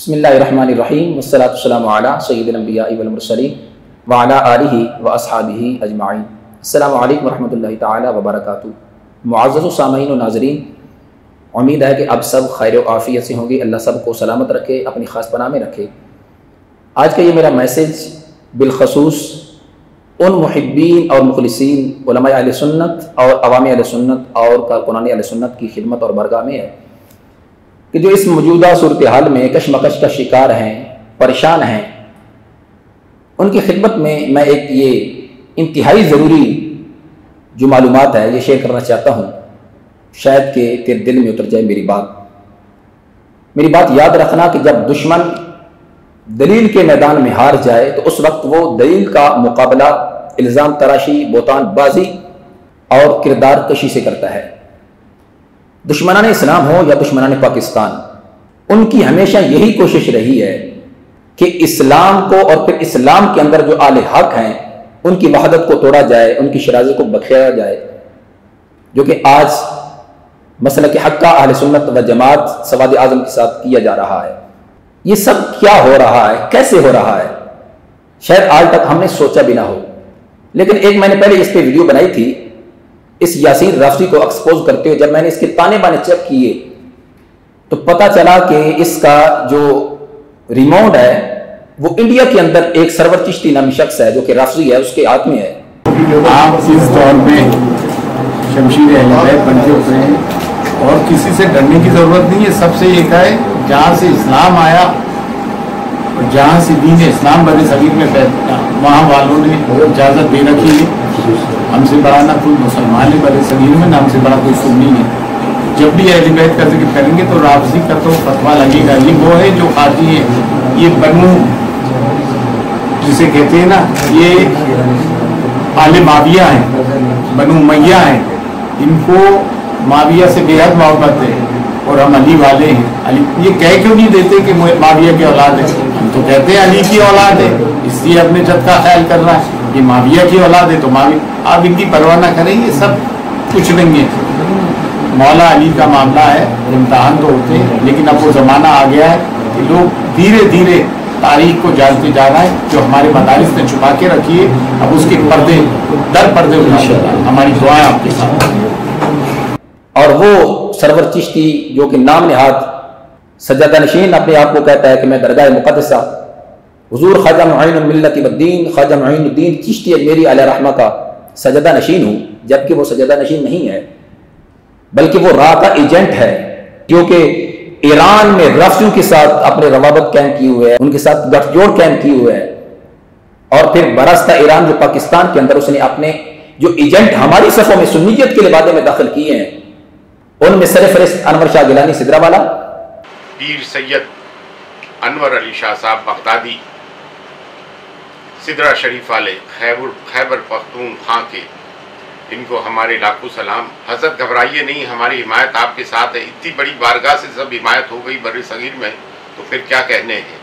बसमीम वसलाम सैदनबिया वलमरसलीम वाला आलिहि व असहाबिहि अजमाइन अल्लाम वरहमल तबरक मुआज़ सामीन नाजरीन उम्मीद है कि अब सब खैर आफ़ियत से होंगे अल्लाह सबको सलामत रखे अपनी ख़ास पनाह में रखे आज का ये मेरा मैसेज बिलखसूस उन मुहिबीन और मुखलसिन सुन्नत और अवाम सुन्नत और कारकुनान सुन्नत की खिदमत और बरगाह में है कि जो इस मौजूदा सूरत हाल में कशमकश का शिकार हैं, परेशान हैं, उनकी खिदमत में मैं एक ये इंतहाई ज़रूरी जो मालूम है, ये शेयर करना चाहता हूँ। शायद कि तेरे दिल में उतर जाए मेरी बात। मेरी बात याद रखना कि जब दुश्मन दलील के मैदान में हार जाए तो उस वक्त वो दलील का मुकाबला, इल्ज़ाम तराशी, बोतानबाजी और किरदार कशी से करता है। दुश्मनान इस्लाम हो या दुश्मनान पाकिस्तान, उनकी हमेशा यही कोशिश रही है कि इस्लाम को और फिर इस्लाम के अंदर जो आल हक हैं, उनकी वहादत को तोड़ा जाए, उनकी शराजे को बखेरा जाए। जो कि आज मसल के हक का अहल सुन्नत व जमात सवाद आज़म के साथ किया जा रहा है। ये सब क्या हो रहा है? कैसे हो रहा है? शायद आज तक हमने सोचा भी ना हो। लेकिन एक मैंने पहले इस पर वीडियो बनाई थी इस यासीन राफी को एक्सपोज करते हुए जब मैंने इसके ताने बाने चेक किए तो पता चला कि इसका जो रिमोट है, वो इंडिया के अंदर एक सरवर चिश्ती नामी शख्स है, जो कि राफी है, उसके हाथ में है। आप इस दौर में शमशीर हैं, और किसी से डरने की ज़रूरत नहीं है। सबसे एक है, जहाँ से इस्लाम आया, और जहाँ से दीन इस्लाम बड़े सगीर में वहाँ वालों ने इजाज़त दे रखी है। हमसे बड़ा ना कोई मुसलमान है, बड़े सगीर में ना हमसे बड़ा कोई सुन्नी है। जब भी अहली बैत का ज़िक्र करेंगे तो राबजी का तो फतवा लगेगा। ये वो है जो खाती है, ये बनू, जिसे कहते हैं ना, ये आल माविया हैं, बनू मैया हैं। इनको माविया से बेहद मोहब्बत है और हम अली वाले हैं। अली, ये कह क्यों नहीं देते कि माविया की औलाद है? हम तो कहते हैं अली की औलाद है, इसलिए अपने जद का ख्याल कर रहा है। ये माविया की औलाद है तो मावी आप इनकी परवाह ना करें ये सब कुछ नहीं है मौला अली का मामला है इम्तहान तो होते हैं लेकिन अब वो ज़माना आ गया है कि लोग धीरे धीरे तारीख को जानते जा रहा है जो हमारे मदारिस ने छुपा के रखी है अब उसके पर्दे दर पर्दे हमारी दुआएँ आपके साथ। और वो सरवर चिश्ती जो कि नाम नहाद सजादा नशीन अपने आप को कहता है कि मैं दरगाह मुकदसा हजूर ख्वाजा मिल्लतुद्दीन ख्वाजा मुद्दीन चिश्ती मेरी अल रहमा का सजदा नशीन हूँ, जबकि वो सजदा नशीन नहीं है, बल्कि वो रा का एजेंट है, क्योंकि ईरान में रफियों के साथ अपने रवाबत कैम किए हुए हैं, उनके साथ गठजोड़ कैम किए हुए हैं, और फिर बरसता ईरान जो पाकिस्तान के अंदर उसने अपने जो एजेंट हमारी सफ़ों में सुन्नीत के लिबादे में दाखिल किए हैं, उनमें सर फरिस्त अनवर शाह गिलानी सिदरा वाला पीर सैयद अनवर अली शाह साहब बगदादी सिदरा शरीफ वाले खैबर खैबर पख्तून खां के, इनको हमारे लाखों सलाम। हज़रत घबराइए नहीं, हमारी हिमायत आपके साथ है। इतनी बड़ी बारगाह से सब हिमायत हो गई बर सगीर में तो फिर क्या कहने हैं?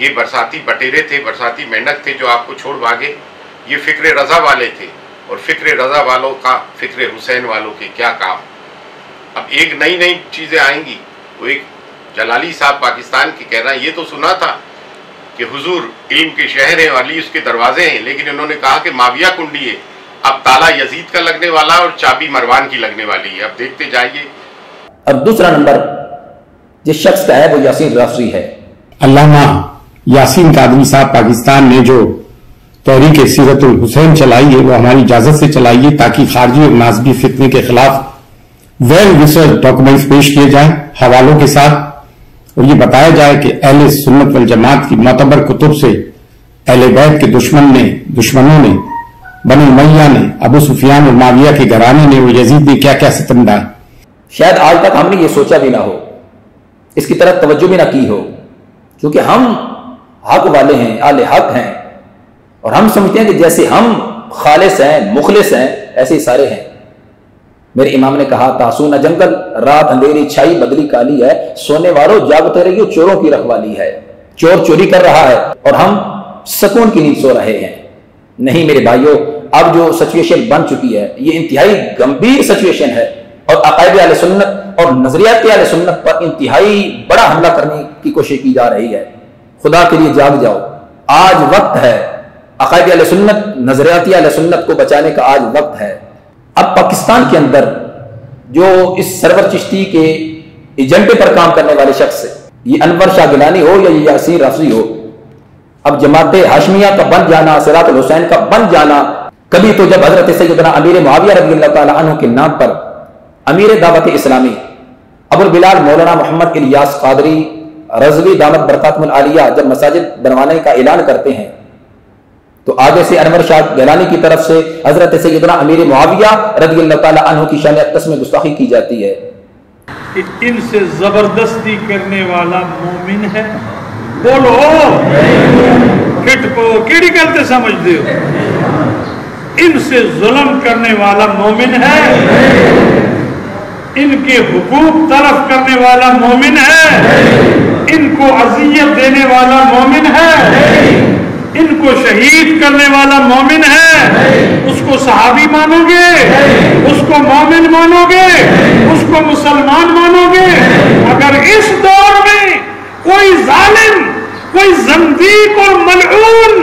ये बरसाती बटेरे थे, बरसाती मेंढक थे जो आपको छोड़ भागे। ये फ़िक्र रज़ा वाले थे, और फ़िक्र रज़ा वालों का, फ़िक्र हुसैन वालों के क्या काम? अब एक नई नई चीज़ें आएँगी, वो एक जलाली साहब पाकिस्तान के कह रहे हैं ये तो सुना था कि हुजूर इल्म के शहर हैं अली उसके दरवाजे हैं लेकिन उन्होंने कहा कि माविया कुंडी है। अब ताला यजीद का लगने वाला और चाबी मरवान की लगने वाली है। अब देखते जाइए। और दूसरा नंबर जिस शख्स का है वो यासीन रफी है। अल्लामा यासीन कादमी साहब पाकिस्तान ने जो तहरीक सीरत हुसैन चलाई है वो हमारी इजाज़त से चलाई है ताकि खारजी और नाजबी फितने के खिलाफ वेल रिसर्च डॉक्यूमेंट्स पेश किए जाएँ हवालों के साथ। और ये बताया जाए कि अहल सुन्नत वल जमात की मतबर कुतुब से अहल बैत के दुश्मन ने, दुश्मनों ने, बनी मैया ने, अबू सुफियान और माविया के घराने ने और यजीद ने क्या क्या सितम डाल? शायद आज तक हमने ये सोचा भी ना हो। इसकी तरफ़ तवज्जो भी ना की हो। क्योंकि हम हक वाले हैं, आले हक हैं। और हम समझते हैं कि जैसे हम खालिस हैं, मुखलिस हैं, ऐसे ही सारे हैं। मेरे इमाम ने कहा तासू न जंगल, रात अंधेरी छाई, बदली काली है, सोने वालों जागते रहिए चोरों की रखवाली है। चोर चोरी कर रहा है और हम सुकून की नींद सो रहे हैं। नहीं मेरे भाइयों, अब जो सिचुएशन बन चुकी है, ये इंतहाई गंभीर सिचुएशन है और अकायद सुन्नत और नजरियात सुन्नत पर इंतहाई बड़ा हमला करने की कोशिश की जा रही है। खुदा के लिए जाग जाओ। आज वक्त है। अकायद सुन्नत, नजरियाती सुन्नत को बचाने का आज वक्त है। अब पाकिस्तान के अंदर जो इस सरवर चिश्ती के एजेंडे पर काम करने वाले शख्स ये अनवर शाह गिलानी हो या यासीर रफी हो, अब जमात हाशमिया का बन जाना, सिरात हुसैन का बन जाना, कभी तो जब हज़रत सैदना अमीर मुआविया रज़ी अल्लाह के नाम पर अमीर दावत इस्लामी, अबुल बिलाल मौलाना मोहम्मद इलियास कादरी, रजवी दामद बरकतमल आलिया जब मसाजिद बनवाने का ऐलान करते हैं तो आगे से अनवर शाह गैलानी की तरफ़ से हज़रत सैदना अमीर मुआविया रज़ी अल्लाह की शान अक्स में गुस्ताखी की जाती है। इनसे ज़बरदस्ती करने वाला मोमिन है। बोलो। फिट को केड़ी गलते समझते हो? इनसे जुल्म करने वाला मोमिन है। इनके हुकूक तरफ़ करने वाला मोमिन है। इनको अजियत देने वाला मोमिन है। इनको शहीद करने वाला मोमिन है। उसको सहाबी मानोगे? उसको मोमिन मानोगे? उसको मुसलमान मानोगे? अगर इस दौर में कोई जालिम कोई जंदीक और मलून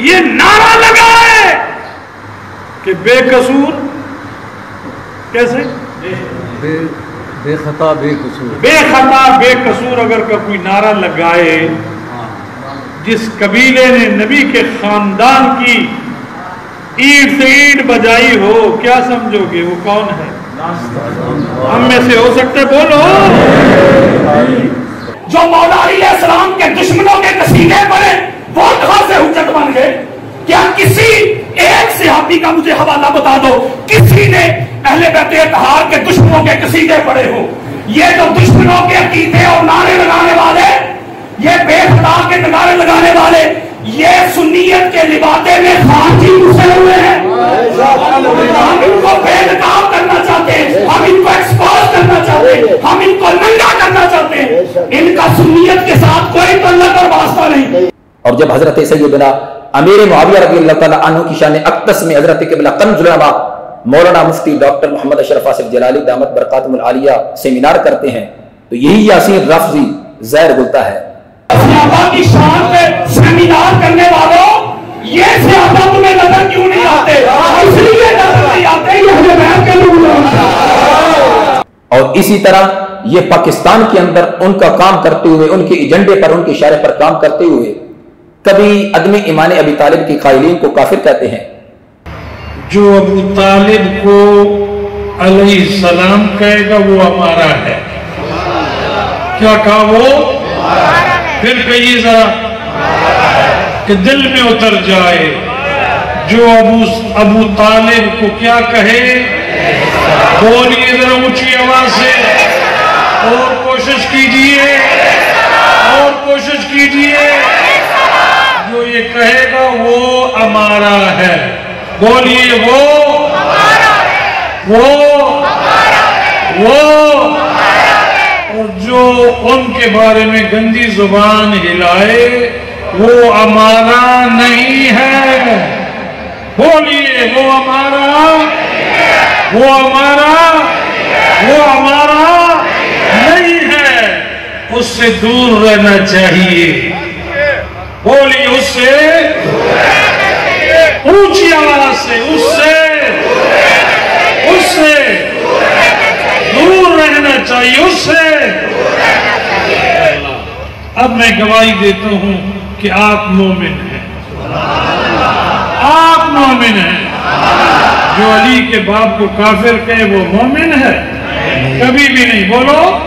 ये नारा लगाए कि बेकसूर कैसे? बे बेखता बेकसूर। बेखता बेकसूर अगर का कोई नारा लगाए जिस कबीले ने नबी के खानदान की ईट से ईट बजाई हो, क्या समझोगे? वो कौन है? हम में से हो सकते बोलो। जो मौला सलाम के दुश्मनों के कसीदे पड़े वो कहाँ से हुज्जत बन गए? क्या किसी एक सिहाबी का मुझे हवाला बता दो? किसी ने अहले बैतहार के दुश्मनों के कसीदे पड़े हो? ये जो दुश्मनों के अकीदे और नारे लगाने वाले ये बेखुदा के नगारे लगाने वाले, ये सुन्नीयत के लिबाते में खान घुसे हुए हैं। हम इनको बेनकाब करना चाहते हैं, हम इनको एक्सपोज करना चाहते हैं, हम इनको नंगा करना चाहते हैं। इनका सुन्नीयत के साथ कोई तल्लक और वास्ता नहीं। और जब हज़रत सैदना अमीर मुआविया रज़ी अल्लाह की शान अक्तस में हज़रत के बिना कमजुलमा, मौलाना मुफ्ती डॉक्टर मोहम्मद अशरफ आसिफ जलाली दामद बरकातम आलिया सेमिनार करते हैं तो यही यासीन रफजी जहर गुलता है। की शान पे सेमिनार करने वालों ये सियादा तुम्हें नज़र क्यों नहीं आते? इसलिए नज़र नहीं आते ये हमें बैठ के लोग और इसी तरह ये पाकिस्तान के अंदर उनका काम करते हुए उनके एजेंडे पर उनके इशारे पर काम करते हुए कभी अदमी ईमान अबी तालिब की कायलीन को काफिर कहते हैं। जो अबू तालिब को सलाम कहेगा वो हमारा है। क्या कहा वो? फिर कहिए जरा कि दिल में उतर जाए। जो अबू अबू तालिब को क्या कहे? बोलिए जरा ऊँची आवाज़ से। और कोशिश कीजिए। और कोशिश कीजिए। जो ये कहेगा वो हमारा है। बोलिए वो वो वो और जो उनके बारे में गंदी ज़ुबान हिलाए, वो हमारा नहीं है। बोलिए, वो हमारा वो हमारा वो हमारा नहीं है। उससे दूर रहना चाहिए। बोलिए, उससे ऊँची आवाज़ से, उससे उससे दूर रहना चाहिए, उससे अब मैं गवाही देता हूँ कि आप मोमिन हैं। आप मोमिन हैं। जो अली के बाप को काफिर कहे, वो मोमिन है। कभी भी नहीं बोलो।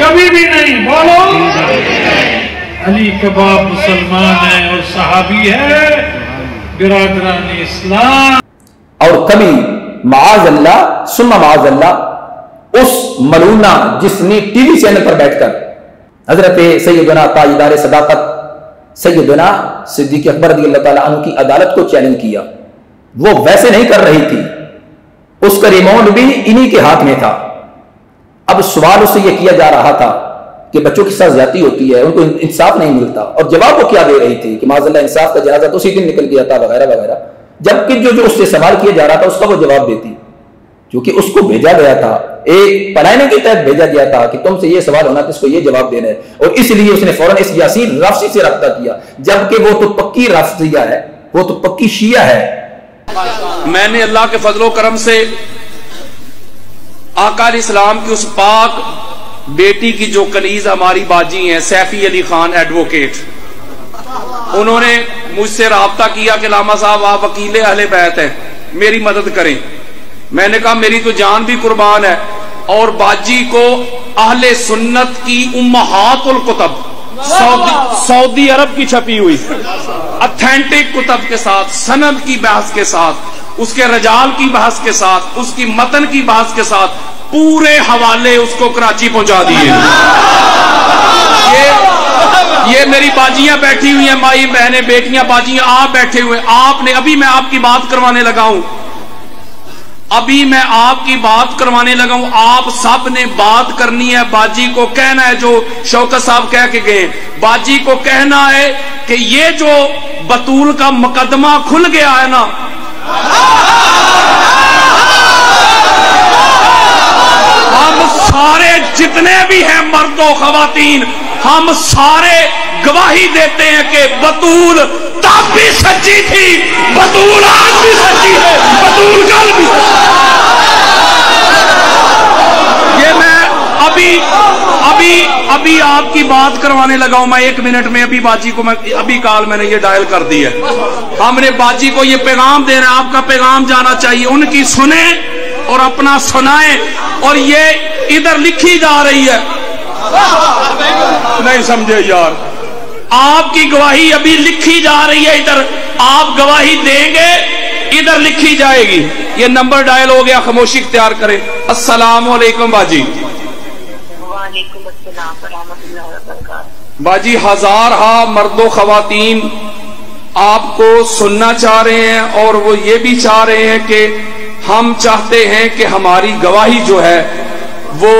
कभी भी नहीं बोलो। अली के बाप मुसलमान है और सहाबी है। बिरादरान इस्लाम। और कभी माज अल्लाह, सुम्मा माज अल्लाह, उस मलूना जिसने टीवी चैनल पर बैठकर हज़रत सैदना ताजदार सदाकत सैदना सिद्दीक अकबर अल्लाह की अदालत को चैलेंज किया वो वैसे नहीं कर रही थी उसका रिमोट भी इन्हीं के हाथ में था अब सवाल उससे यह किया जा रहा था कि बच्चों के साथ ज़्यादा होती है उनको इंसाफ नहीं मिलता और जवाब वो क्या दे रही थी कि माजल्ला इंसाफ का जनाजा तो उसी दिन निकल गया था वगैरह वगैरह जबकि जो जो उससे सवाल किया जा रहा था उसका वो जवाब देती जो कि उसको भेजा गया था। एक पलायने के तहत भेजा गया था कि तुमसे ये सवाल होना तो इसको ये जवाब देना है। और इसलिए उसने फ़ौरन इस यासीन रफसी से रब्ता किया, जबकि वो तो पक्की रफसिया है, वो तो पक्की शिया है। मैंने अल्लाह के फजलो करम से आकाल इस्लाम की उस पाक बेटी की जो कनीज हमारी बाजी है, सैफी अली खान एडवोकेट, उन्होंने मुझसे रबता किया कि लामा साहब, आप वकील अहले बैत हैं, मेरी मदद करें। मैंने कहा, मेरी तो जान भी कुर्बान है। और बाजी को अहले सुन्नत की उम्महातुल कुतब, सऊदी सऊदी अरब की छपी हुई अथेंटिक कुतब के साथ, सनद की बहस के साथ, उसके रजाल की बहस के साथ, उसकी मतन की बहस के साथ, पूरे हवाले उसको कराची पहुँचा दिए। ये ये मेरी बाजियाँ बैठी हुई हैं माई बहनें, बेटियाँ, बाजियाँ, आप बैठे हुए आपने, अभी मैं आपकी बात करवाने लगा हूँ। अभी मैं आपकी बात करवाने लगा हूँ। आप सबने बात करनी है। बाजी को कहना है जो शौकत साहब कह के गए बाजी को कहना है कि ये जो बतूल का मुकदमा खुल गया है ना, हम सारे जितने भी हैं मर्दों, खातन, हम सारे गवाही देते हैं कि बतूल तब भी सच्ची थी, बतूल आज भी सच्ची है, बतूल कल भी ये मैं अभी अभी अभी आपकी बात करवाने लगा हूँ, मैं एक मिनट में अभी बाजी को मैं, अभी काल मैंने ये डायल कर दी है। हमने बाजी को ये पैगाम देना है, आपका पैगाम जाना चाहिए, उनकी सुने और अपना सुनाए, और ये इधर लिखी जा रही है। नहीं समझे यार। आपकी गवाही अभी लिखी जा रही है इधर। आप गवाही देंगे इधर लिखी जाएगी। ये नंबर डायल हो गया खामोशी इख्तियार करें। अस्सलाम वालेकुम बाजी बाजी हज़ार हा मर्दो खातन आपको सुनना चाह रहे हैं और वो ये भी चाह रहे हैं कि हम चाहते हैं कि हमारी गवाही जो है वो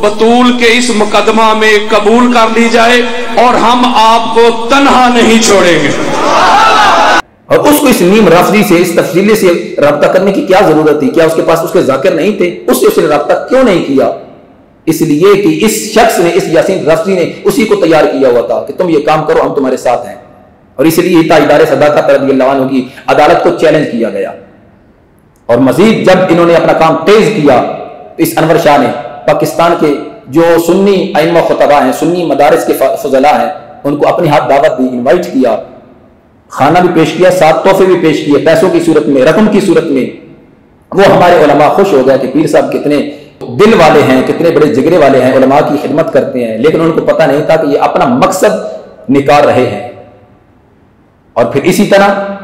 बतूल के इस मुकदमा में कबूल कर ली जाए और हम आपको तनहा नहीं छोड़ेंगे। और उसको इस नीम रफजी से, इस तफसीली से रब्ता करने की क्या ज़रूरत थी? क्या उसके पास उसके जाकिर नहीं थे? उससे उसने रब्ता क्यों नहीं किया? इसलिए कि इस शख्स ने, इस यासीन रफजी ने उसी को तैयार किया हुआ था कि तुम ये काम करो, हम तुम्हारे साथ हैं। और इसलिए इदार सदाकत की अदालत को चैलेंज किया गया। और मजीद जब इन्होंने अपना काम तेज किया तो इस अनवर शाह ने पाकिस्तान के जो सुन्नी आइमा खुतबा हैं, सुन्नी मदारस के फजला हैं, उनको अपने हाथ दावत दी इन्वाइट किया। खाना भी पेश किया सात तोहफे भी पेश किए, पैसों की सूरत में, रकम की सूरत में। वो हमारे उलमा खुश हो गया कि पीर साहब कितने दिल वाले हैं, कितने बड़े जिगरे वाले हैं, उलमा की खिदमत करते हैं। लेकिन उनको पता नहीं था कि ये अपना मकसद निकाल रहे हैं। और फिर इसी तरह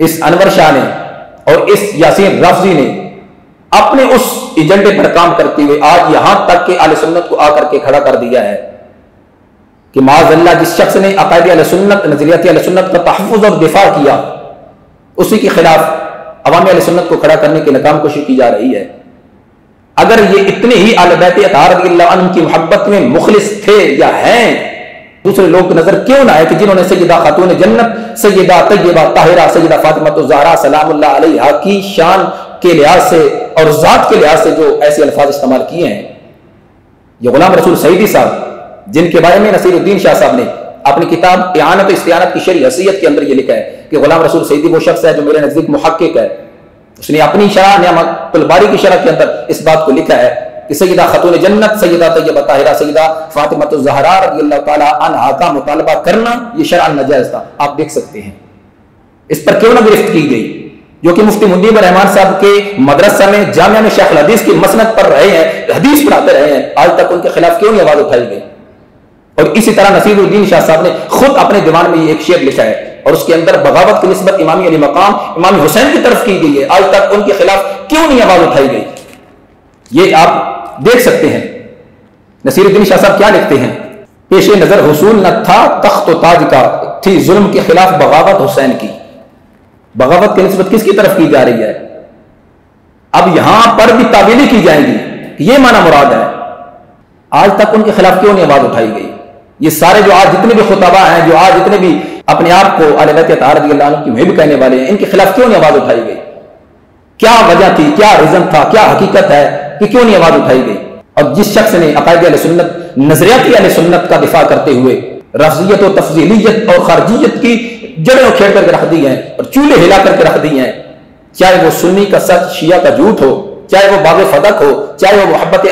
इस अनवर शाह ने और इस यासीन रफजी ने अपने उस एजेंडे पर काम करते हुए आज यहाँ तक के आल सुन्नत को आकर के खड़ा कर दिया है कि माजल्ला जिस शख्स ने अकायद सुन्नत, नजरियाती सुन्नत का तहफ़ और दिफा किया, उसी के खिलाफ अवामी सुन्नत को खड़ा करने की नाकाम कोशिश की जा रही है। अगर ये इतने ही आलबैत की मोहब्बत में मुखलिस थे या हैं, दूसरे लोग नज़र क्यों ना आए कि जिन्होंने सैदा खातून जन्नत सैदा तय्यबा ताहिरा सैदा फातिमा तो जहरा सलाम की शान के लिहाज से और जात के लिहाज से जो ऐसे अल्फाज इस्तेमाल किए हैं, ये गुलाम रसूल सईदी साहब, जिनके बारे में नसीरुद्दीन शाह साहब ने अपनी किताब इयानत इस्तियानत की शरी हसीयत के अंदर ये लिखा है कि गुलाम रसूल सईदी वो शख्स है जो मेरे नज़दीक मुहक्क है। उसने अपनी शराह नियामतुलबारी की शरह के अंदर इस बात को लिखा है कि सईदा खतून जन्नत, सईदा तैयबा ताहिरा, सईदा फातिमा जहरा रज़ी अल्लाह का मुतालबा करना, ये शरा नजायज था। आप देख सकते हैं। इस पर क्यों ना गिरफ्त की गई? जो कि मुफ्ती मुंदीब रहमान साहब के मदरसा में, जामिया में शेख हदीस की मसनत पर रहे हैं, हदीस पढ़ाते रहे हैं, आज तक उनके खिलाफ क्यों नहीं आवाज़ उठाई गई? और इसी तरह नसीरुद्दीन शाह साहब ने खुद अपने दीवान में एक शेर लिखा है और उसके अंदर बगावत की नस्बत इमामी अली मकाम, इमाम हुसैन की तरफ़ की गई है। आज तक उनके खिलाफ क्यों नहीं आवाज़ उठाई गई? ये आप देख सकते हैं। नसीरुद्दीन शाह साहब क्या लिखते हैं? पेशे नज़र हसूल न था तख्त ताज का, थी जुल्म के खिलाफ बगावत हुसैन की। बगावत की नस्बत किसकी तरफ़ की जा रही है? अब यहाँ पर भी ताबीली की जाएगी ये माना मुराद है। आज तक उनके खिलाफ क्यों नहीं आवाज़ उठाई गई? ये सारे जो आज जितने भी खुतबा हैं, जो आज जितने भी अपने आप को अलवत की मुहिब कहने वाले हैं, इनके खिलाफ क्यों नहीं आवाज़ उठाई गई? क्या वजह थी, क्या रीजन था, क्या हकीकत है कि क्यों नहीं आवाज़ उठाई गई? और जिस शख्स ने अकायद सुन्नत, नजरियाती सुन्नत का दिफा करते हुए रफजियत और तफजीलियत और खारजियत की जड़ें उखेड़ करके रख दी हैं और चूल्हे हिला करके रख दी हैं। चाहे वो सुन्नी का सच, शिया का झूठ हो, चाहे वो बाग फदक हो, चाहे वो मोहब्बत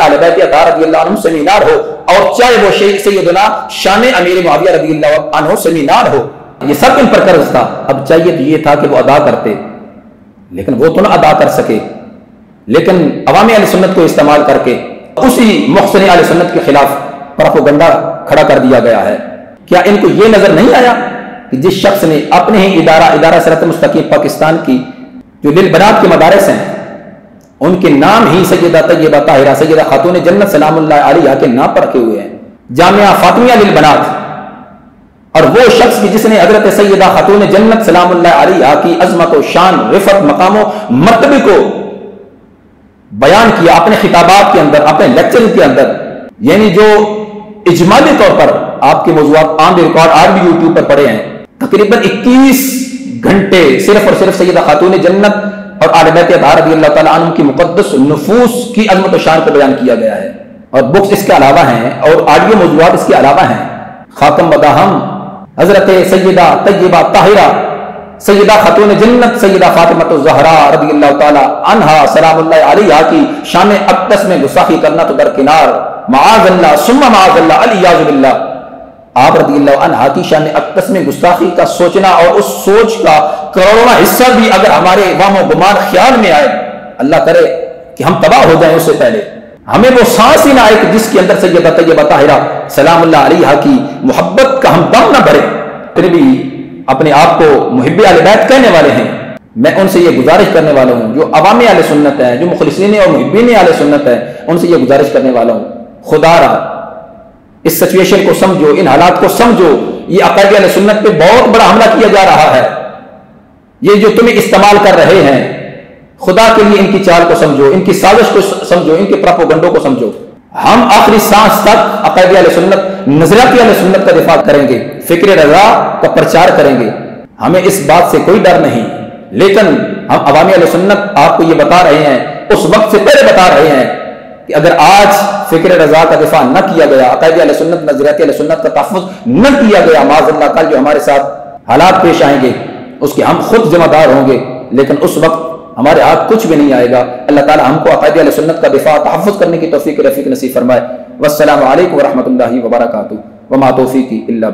सेमिनार हो, और चाहे वो शेख सैदना शान अमीर रदी अल्लाह सेमिनार हो। ये सब इन पर कर्ज था। अब चाहिए तो ये था कि वो अदा करते। लेकिन वो तो ना अदा कर सके। लेकिन अवामी अली सुन्नत को इस्तेमाल करके उसी मुहसन सुन्नत के खिलाफ प्रोपोगंडा खड़ा कर दिया गया है। क्या इनको ये नज़र नहीं आया? कि जिस शख्स ने अपने ही इदारा इदारा सरत मुस्तकीम पाकिस्तान की, जो लिल बनात के मदारस हैं, उनके नाम ही सैदा तयबा ताहिरा सैदा खातून जन्नत सलाम आलिया के नाम पर रखे हुए हैं। जामिया फातमिया लिल बनात। और वो शख्स भी जिसने हज़रत सैदा खातून जन्नत सलाम आलिया की अजमत शान, रिफत, मकामों, मरतबे को बयान किया अपने खिताबात के अंदर, अपने लेक्चर के अंदर, यानी जो इजमाली तौर पर आपके मौजूद आम रिकॉर्ड आज भी यूट्यूब पर पड़े हैं। तकरीबन 21 घंटे सिर्फ़ और सिर्फ़ सैदा खातून जन्नत और आलबैत की मुकदस नफूस की अजमत शान को बयान किया गया है। और बुक्स इसके अलावा हैं और ऑडियो मौजूद इसके अलावा हैं। खातम बदाहम, हज़रत सैदा तयबा ताहिरा सैदा खतून जन्नत सैदा फातिमत जहरा रदी अनहा सलाम की शान अक्दस में गुस्साखी करना तो दरकिनार। माजल्ला सुम्मा माजल्ला अलियाजुबिल्ला आप रदी अनहा की शान में गुस्ताखी का सोचना और उस सोच का करोड़वा हिस्सा भी अगर हमारे वाम गुमान ख्याल में आए, अल्लाह करे कि हम तबाह हो जाए उससे पहले। हमें वो सांस ही ना आए कि जिसके अंदर सैदा तैयबा ताहिरा सलाम की मोहब्बत का हम दम ना भरे। फिर भी अपने आप को मुहब बैत कहने वाले हैं। मैं उनसे ये गुजारिश करने वाला हूँ, जो अवामी आल सुन्नत है, जो मुखलसिन और मुहबिन आल सुन्नत है, उनसे ये गुजारिश करने वाला हूँ। खुदा रहा इस सिचुएशन को समझो, इन हालात को समझो। ये अकायद सुन्नत पे बहुत बड़ा हमला किया जा रहा है। ये जो तुम्हें इस्तेमाल कर रहे हैं, खुदा के लिए इनकी चाल को समझो, इनकी साजिश को समझो, इनके प्रापोगंडों को समझो। हम आखिरी सांस तक अकायद सुन्नत, नजरियाती सुन्नत का दिफा करेंगे, फ़िक्र रजा का प्रचार करेंगे। हमें इस बात से कोई डर नहीं। लेकिन हम अवामी सुन्नत आपको ये बता रहे हैं, उस वक्त से पहले बता रहे हैं कि अगर आज फ़िक्र रजा का दिफा न किया गया, अकायद सुन्नत, नजरियाती सुन्नत का तहफ़ न किया गया माजल्ला कल जो हमारे साथ हालात पेश आएँगे, उसके हम खुद जिम्मेदार होंगे, लेकिन उस वक्त हमारे हाथ कुछ भी नहीं आएगा। अल्लाह ताला हमको अकायद सुन्नत का दिफा तहफ़ करने की तोफ़ी रफ़ीक नसीब फरमाए। वसलम वरहमल वर्का वमा तोफ़ी की बिल्ला